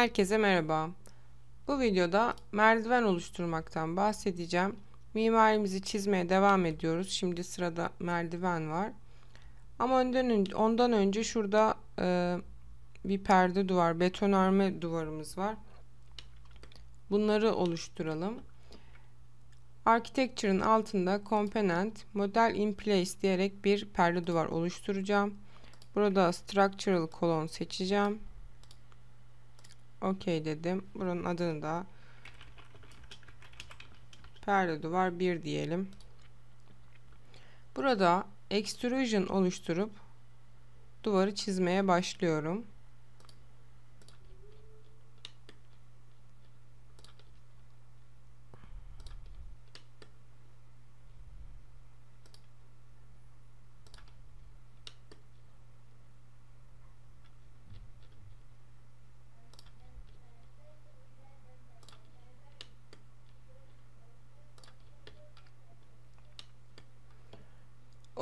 Herkese merhaba. Bu videoda merdiven oluşturmaktan bahsedeceğim. Mimarimizi çizmeye devam ediyoruz. Şimdi sırada merdiven var. Ama ondan önce, ondan önce şurada e, bir perde duvar, betonarme duvarımız var. Bunları oluşturalım. Architecture'ın altında Component, Model in Place diyerek bir perde duvar oluşturacağım. Burada Structural Column seçeceğim. OK dedim. Buranın adını da perde duvar 1 diyelim. Burada extrusion oluşturup duvarı çizmeye başlıyorum.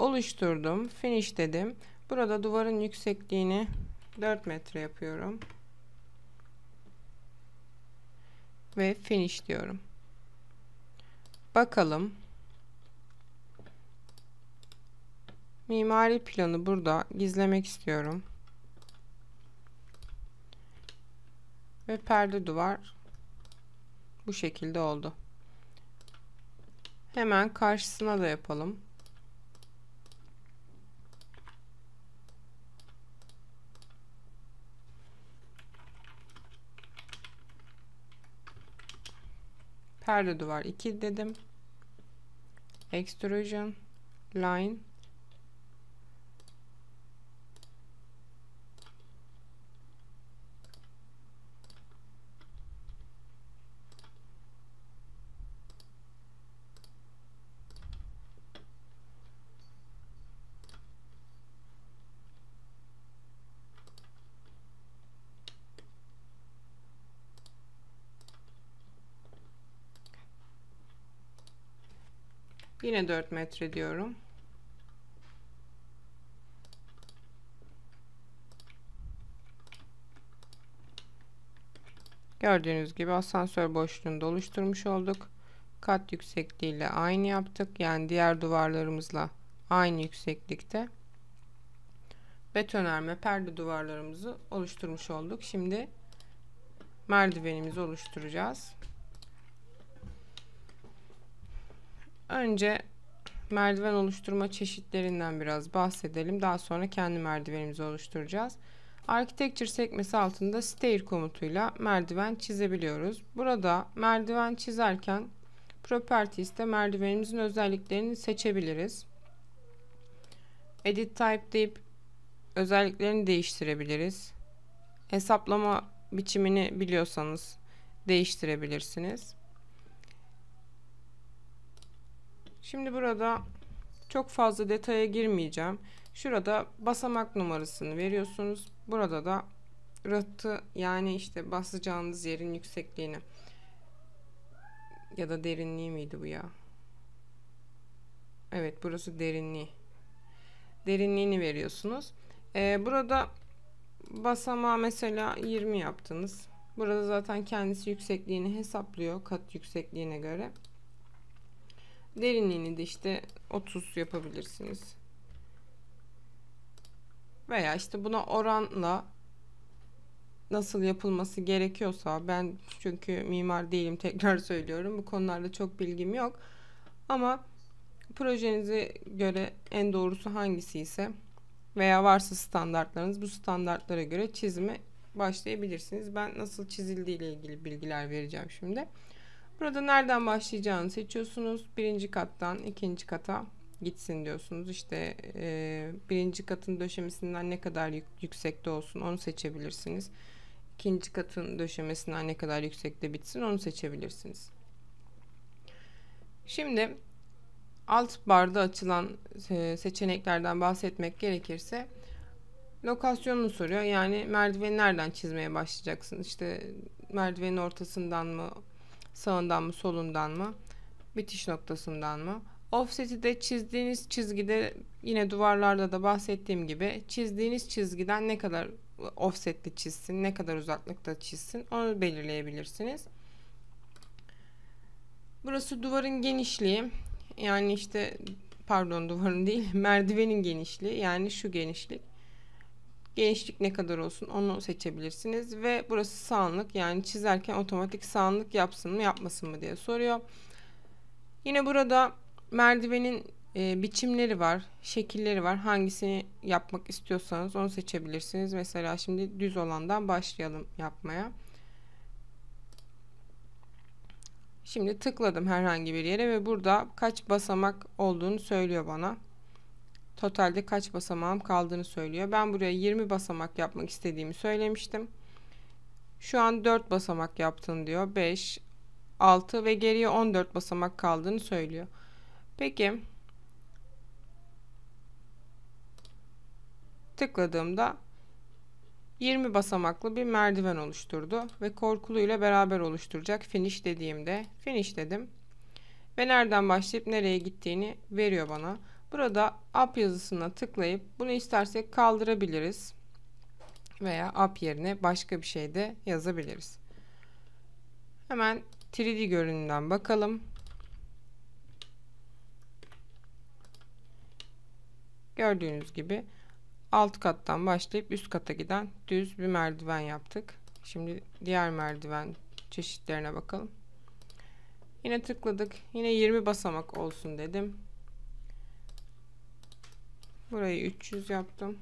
Oluşturdum. Finish dedim. Burada duvarın yüksekliğini 4 metre yapıyorum. Ve finish diyorum. Bakalım. Mimari planı burada gizlemek istiyorum. Ve perde duvar bu şekilde oldu. Hemen karşısına da yapalım. Perde duvar 2 dedim. Extrusion line Yine 4 metre diyorum. Gördüğünüz gibi asansör boşluğunu da oluşturmuş olduk. Kat yüksekliğiyle aynı yaptık. Yani diğer duvarlarımızla aynı yükseklikte. Betonarme perde duvarlarımızı oluşturmuş olduk. Şimdi merdivenimizi oluşturacağız. Önce merdiven oluşturma çeşitlerinden biraz bahsedelim. Daha sonra kendi merdivenimizi oluşturacağız. Architecture sekmesi altında stair komutuyla merdiven çizebiliyoruz. Burada merdiven çizerken Properties'te merdivenimizin özelliklerini seçebiliriz. Edit Type deyip özelliklerini değiştirebiliriz. Hesaplama biçimini biliyorsanız değiştirebilirsiniz. Şimdi burada çok fazla detaya girmeyeceğim. Şurada basamak numarasını veriyorsunuz. Burada da rıhtı yani işte basacağınız yerin yüksekliğini ya da derinliği miydi bu ya? Evet burası derinliği. Derinliğini veriyorsunuz. Ee, burada basamağı mesela 20 yaptınız. Burada zaten kendisi yüksekliğini hesaplıyor kat yüksekliğine göre. Derinliğini de işte 30 yapabilirsiniz. Veya işte buna oranla nasıl yapılması gerekiyorsa ben çünkü mimar değilim tekrar söylüyorum. Bu konularda çok bilgim yok. Ama projenize göre en doğrusu hangisi ise veya varsa standartlarınız bu standartlara göre çizime başlayabilirsiniz. Ben nasıl çizildiği ile ilgili bilgiler vereceğim şimdi. Burada nereden başlayacağını seçiyorsunuz. Birinci kattan ikinci kata gitsin diyorsunuz. İşte e, birinci katın döşemesinden ne kadar yük, yüksekte olsun onu seçebilirsiniz. İkinci katın döşemesinden ne kadar yüksekte bitsin onu seçebilirsiniz. Şimdi alt barda açılan e, seçeneklerden bahsetmek gerekirse lokasyonunu soruyor. Yani merdiveni nereden çizmeye başlayacaksın? İşte merdivenin ortasından mı, Sağından mı solundan mı? Bitiş noktasından mı? Offset'i de çizdiğiniz çizgide yine duvarlarda da bahsettiğim gibi çizdiğiniz çizgiden ne kadar offsetli çizsin, ne kadar uzaklıkta çizsin onu belirleyebilirsiniz. Burası duvarın genişliği. Yani işte pardon duvarın değil merdivenin genişliği yani şu genişlik. Genişlik ne kadar olsun onu seçebilirsiniz ve burası sağanlık yani çizerken otomatik sağanlık yapsın mı yapmasın mı diye soruyor. Yine burada merdivenin e, biçimleri var, şekilleri var. Hangisini yapmak istiyorsanız onu seçebilirsiniz. Mesela şimdi düz olandan başlayalım yapmaya. Şimdi tıkladım herhangi bir yere ve burada kaç basamak olduğunu söylüyor bana. Totalde kaç basamağım kaldığını söylüyor. Ben buraya 20 basamak yapmak istediğimi söylemiştim. Şu an 4 basamak yaptın diyor. 5, 6 ve geriye 14 basamak kaldığını söylüyor. Peki tıkladığımda 20 basamaklı bir merdiven oluşturdu ve korkulu ile beraber oluşturacak finish dediğimde finish dedim ve nereden başlayıp nereye gittiğini veriyor bana. Burada up yazısına tıklayıp bunu istersek kaldırabiliriz veya up yerine başka bir şey de yazabiliriz. Hemen 3D görünümden bakalım. Gördüğünüz gibi alt kattan başlayıp üst kata giden düz bir merdiven yaptık. Şimdi diğer merdiven çeşitlerine bakalım. Yine tıkladık. Yine 20 basamak olsun dedim. Burayı 300 yaptım.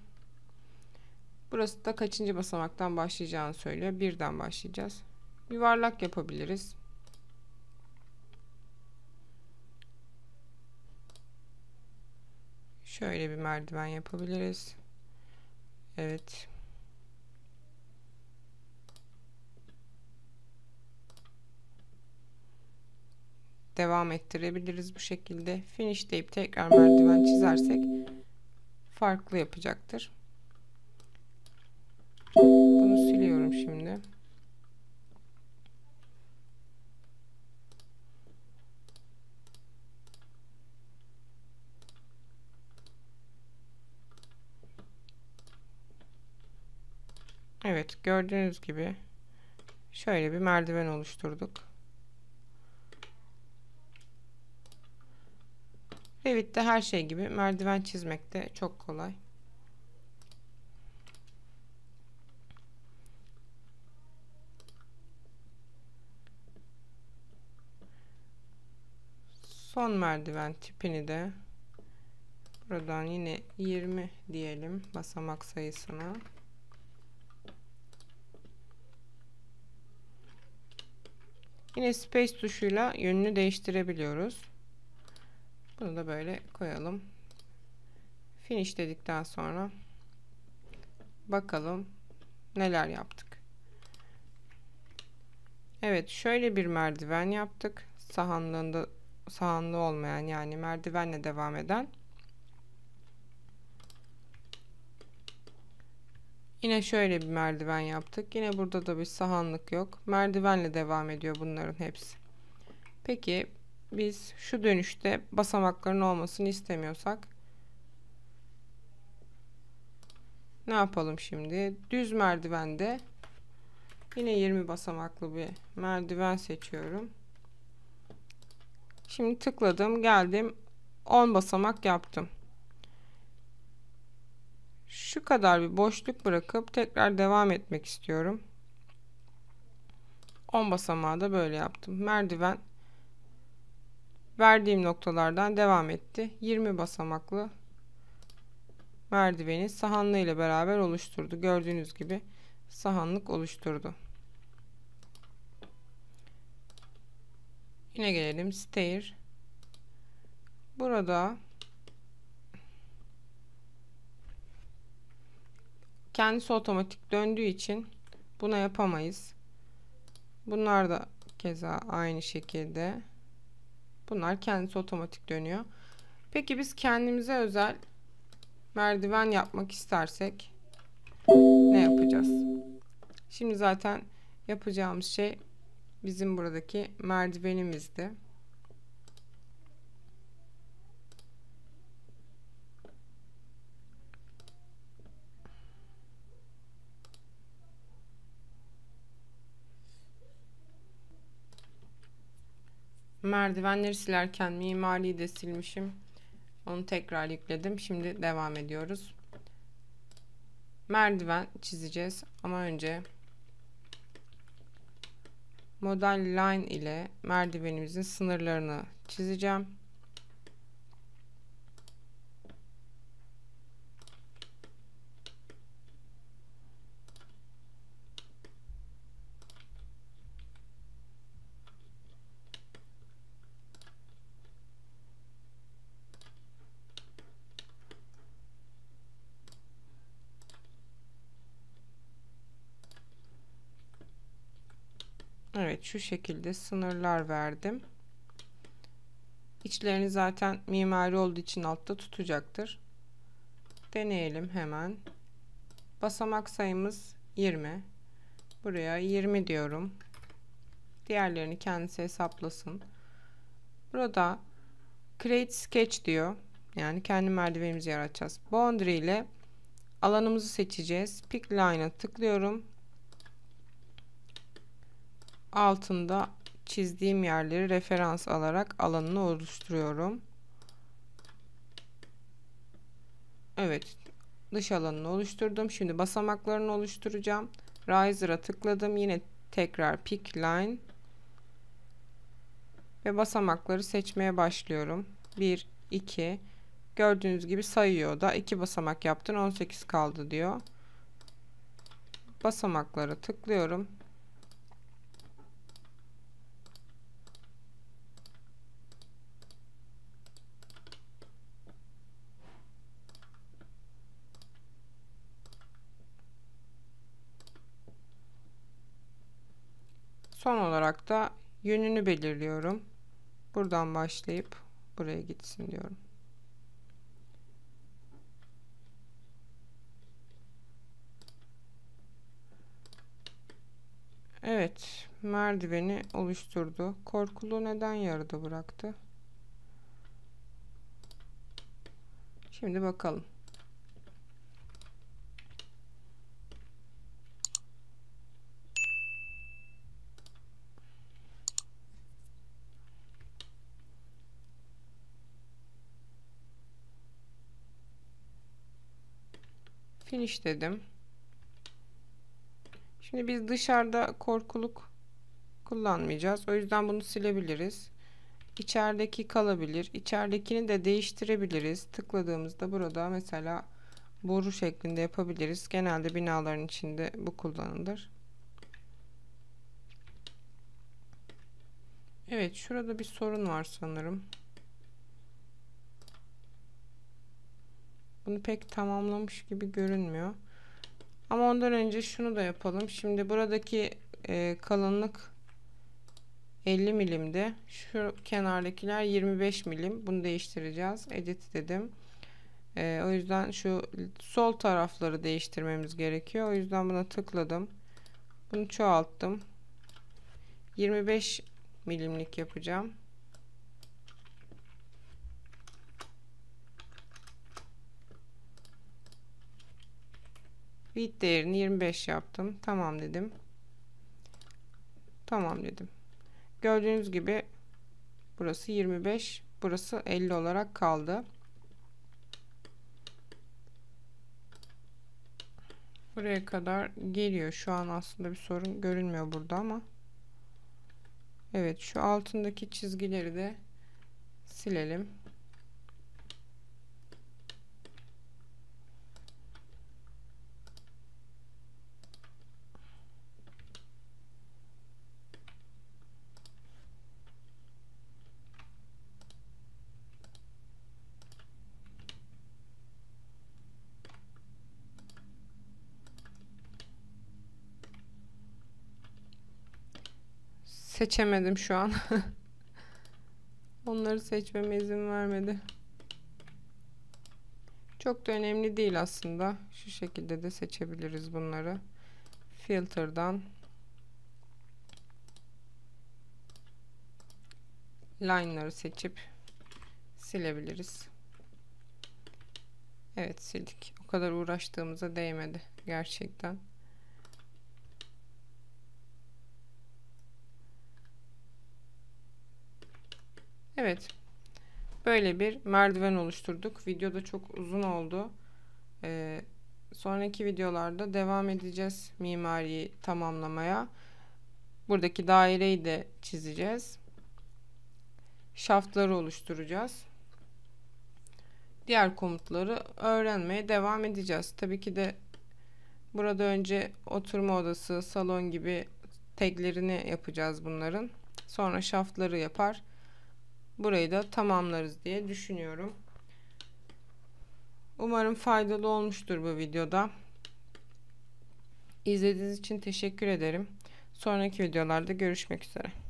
Burası da kaçıncı basamaktan başlayacağını söylüyor. Birden başlayacağız. Yuvarlak yapabiliriz. Şöyle bir merdiven yapabiliriz. Evet. Devam ettirebiliriz bu şekilde. Finish deyip tekrar merdiven çizersek farklı yapacaktır. Bunu siliyorum şimdi. Evet gördüğünüz gibi şöyle bir merdiven oluşturduk. Revit'te her şey gibi merdiven çizmek de çok kolay. Son merdiven tipini de buradan yine 20 diyelim basamak sayısına. Yine space tuşuyla yönünü değiştirebiliyoruz. Bunu da böyle koyalım. Finish dedikten sonra bakalım neler yaptık. Evet şöyle bir merdiven yaptık. Sahanlığında sahanlı olmayan yani merdivenle devam eden. Yine şöyle bir merdiven yaptık. Yine burada da bir sahanlık yok. Merdivenle devam ediyor bunların hepsi. Peki biz şu dönüşte basamakların olmasını istemiyorsak ne yapalım şimdi? Düz merdivende yine 20 basamaklı bir merdiven seçiyorum. Şimdi tıkladım, geldim. 10 basamak yaptım. Şu kadar bir boşluk bırakıp tekrar devam etmek istiyorum. 10 basamağı da böyle yaptım. Merdiven verdiğim noktalardan devam etti. 20 basamaklı merdiveni sahanlı ile beraber oluşturdu. Gördüğünüz gibi sahanlık oluşturdu. Yine gelelim stair. Burada kendisi otomatik döndüğü için buna yapamayız. Bunlar da keza aynı şekilde. Bunlar kendisi otomatik dönüyor. Peki biz kendimize özel merdiven yapmak istersek ne yapacağız? Şimdi zaten yapacağımız şey bizim buradaki merdivenimizdi. Merdivenleri silerken mimariyi de silmişim. Onu tekrar yükledim. Şimdi devam ediyoruz. Merdiven çizeceğiz ama önce model line ile merdivenimizin sınırlarını çizeceğim. Evet şu şekilde sınırlar verdim. İçlerini zaten mimari olduğu için altta tutacaktır. Deneyelim hemen. Basamak sayımız 20. Buraya 20 diyorum. Diğerlerini kendisi hesaplasın. Burada create sketch diyor. Yani kendi merdivenimizi yaratacağız. Boundary ile alanımızı seçeceğiz. Pick line'a tıklıyorum altında çizdiğim yerleri referans alarak alanını oluşturuyorum. Evet. Dış alanını oluşturdum. Şimdi basamaklarını oluşturacağım. Riser'a tıkladım. Yine tekrar pick line ve basamakları seçmeye başlıyorum. 1 2 gördüğünüz gibi sayıyor da 2 basamak yaptın 18 kaldı diyor. Basamakları tıklıyorum. Son olarak da yönünü belirliyorum. Buradan başlayıp buraya gitsin diyorum. Evet, merdiveni oluşturdu. Korkulu neden yarıda bıraktı? Şimdi bakalım. Finish dedim. Şimdi biz dışarıda korkuluk kullanmayacağız. O yüzden bunu silebiliriz. İçerideki kalabilir. İçeridekini de değiştirebiliriz. Tıkladığımızda burada mesela boru şeklinde yapabiliriz. Genelde binaların içinde bu kullanılır. Evet şurada bir sorun var sanırım. Bunu pek tamamlamış gibi görünmüyor. Ama ondan önce şunu da yapalım. Şimdi buradaki e, kalınlık 50 milimdi. Şu kenardakiler 25 milim. Bunu değiştireceğiz. Edit dedim. E, o yüzden şu sol tarafları değiştirmemiz gerekiyor. O yüzden buna tıkladım. Bunu çoğalttım. 25 milimlik yapacağım. Width değerini 25 yaptım. Tamam dedim. Tamam dedim. Gördüğünüz gibi burası 25, burası 50 olarak kaldı. Buraya kadar geliyor. Şu an aslında bir sorun görünmüyor burada ama. Evet şu altındaki çizgileri de silelim. Seçemedim şu an. Onları seçmeme izin vermedi. Çok da önemli değil aslında. Şu şekilde de seçebiliriz bunları. Filter'dan line'ları seçip silebiliriz. Evet sildik. O kadar uğraştığımıza değmedi gerçekten. Evet. Böyle bir merdiven oluşturduk. Video da çok uzun oldu. Ee, sonraki videolarda devam edeceğiz mimariyi tamamlamaya. Buradaki daireyi de çizeceğiz. Şaftları oluşturacağız. Diğer komutları öğrenmeye devam edeceğiz. Tabii ki de burada önce oturma odası, salon gibi teklerini yapacağız bunların. Sonra şaftları yapar. Burayı da tamamlarız diye düşünüyorum. Umarım faydalı olmuştur bu videoda. İzlediğiniz için teşekkür ederim. Sonraki videolarda görüşmek üzere.